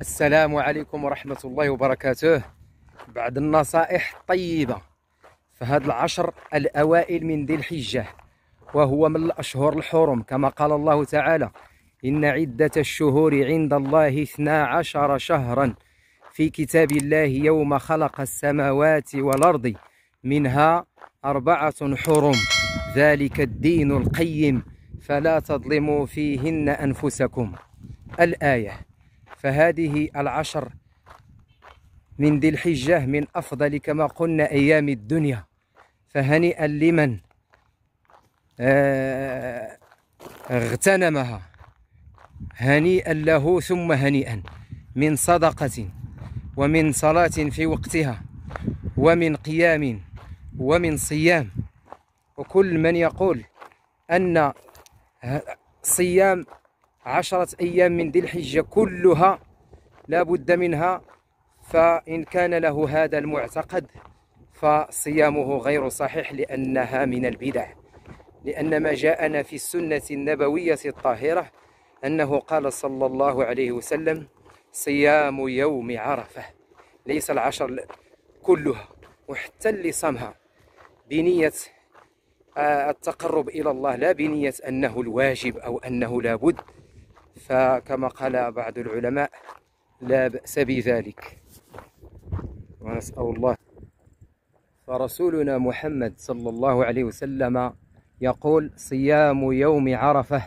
السلام عليكم ورحمة الله وبركاته. بعد النصائح الطيبة في هذا العشر الأوائل من ذي الحجة وهو من الأشهر الحرم كما قال الله تعالى إن عدة الشهور عند الله اثنا عشر شهرا في كتاب الله يوم خلق السماوات والأرض منها أربعة حرم ذلك الدين القيم فلا تظلموا فيهن أنفسكم. الآية فهذه العشر من ذي الحجة من أفضل كما قلنا أيام الدنيا. فهنيئا لمن؟ آه، اغتنمها. هنيئا له ثم هنيئا. من صدقة ومن صلاة في وقتها ومن قيام ومن صيام. وكل من يقول أن صيام عشرة أيام من ذي الحجة كلها لا بد منها فإن كان له هذا المعتقد فصيامه غير صحيح لأنها من البدع. لأن ما جاءنا في السنة النبوية الطاهرة أنه قال صلى الله عليه وسلم صيام يوم عرفة ليس العشر كلها وحتى اللي صامها بنية آه، التقرب إلى الله لا بنية أنه الواجب أو أنه لابد فكما قال بعض العلماء لا بأس بذلك. ونسأل الله. فرسولنا محمد صلى الله عليه وسلم يقول صيام يوم عرفة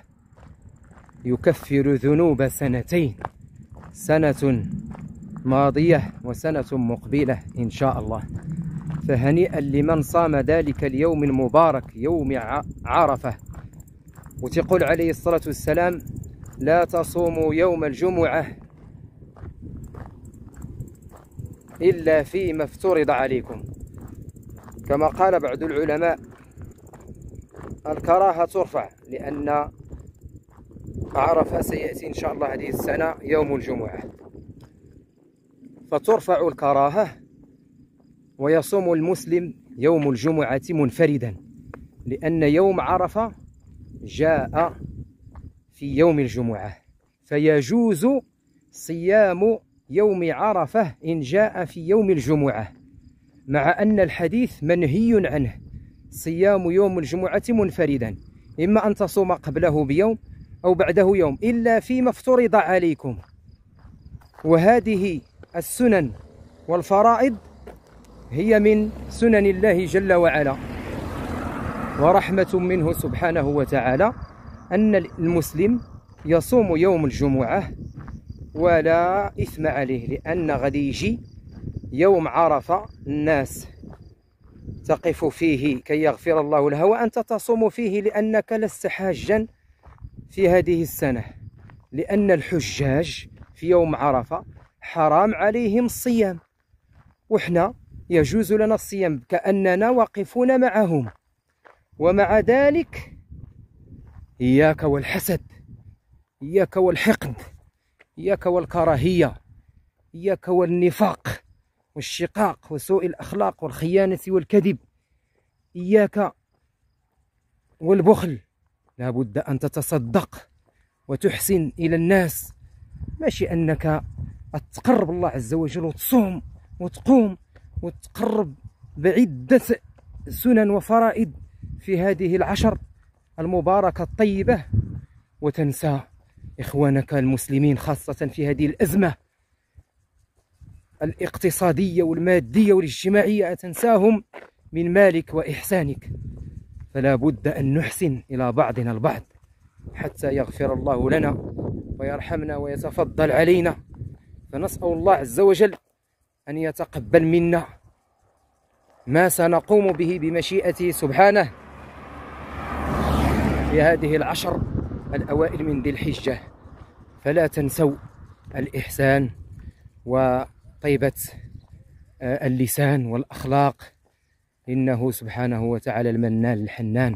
يكفر ذنوب سنتين سنة ماضية وسنة مقبلة إن شاء الله. فهنيئا لمن صام ذلك اليوم المبارك يوم عرفة. وتقول عليه الصلاة والسلام لا تصوموا يوم الجمعة إلا فيما افترض عليكم. كما قال بعض العلماء الكراهة ترفع لأن عرفة سيأتي إن شاء الله هذه السنة يوم الجمعة. فترفع الكراهة ويصوم المسلم يوم الجمعة منفردا لأن يوم عرفة جاء في يوم الجمعة فيجوز صيام يوم عرفة إن جاء في يوم الجمعة مع أن الحديث منهي عنه. صيام يوم الجمعة منفردا إما أن تصوم قبله بيوم أو بعده يوم إلا فيما افترض عليكم. وهذه السنن والفرائض هي من سنن الله جل وعلا ورحمة منه سبحانه وتعالى. أن المسلم يصوم يوم الجمعة ولا إثم عليه لأن غادي يجي يوم عرفة الناس تقف فيه كي يغفر الله لها وأنت تصوم فيه لأنك لست حاجا في هذه السنة لأن الحجاج في يوم عرفة حرام عليهم الصيام وحنا يجوز لنا الصيام كأننا واقفون معهم ومع ذلك إياك والحسد إياك والحقد إياك والكراهية إياك والنفاق والشقاق وسوء الأخلاق والخيانة والكذب إياك والبخل. لابد أن تتصدق وتحسن إلى الناس. ماشي أنك تقرب الله عز وجل وتصوم وتقوم وتقرب بعدة سنن وفرائد في هذه العشر. المباركة الطيبة. وتنسى إخوانك المسلمين خاصة في هذه الأزمة الاقتصادية والمادية والاجتماعية. تنساهم من مالك وإحسانك. فلا بد أن نحسن إلى بعضنا البعض حتى يغفر الله لنا ويرحمنا ويتفضل علينا. فنسأل الله عز وجل أن يتقبل منا ما سنقوم به بمشيئته. سبحانه في هذه العشر الأوائل من ذي الحجة. فلا تنسوا الإحسان وطيبة آه، اللسان والأخلاق. إنه سبحانه وتعالى المنان الحنان.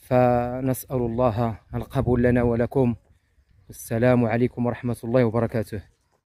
فنسأل الله القبول لنا ولكم. السلام عليكم ورحمة الله وبركاته.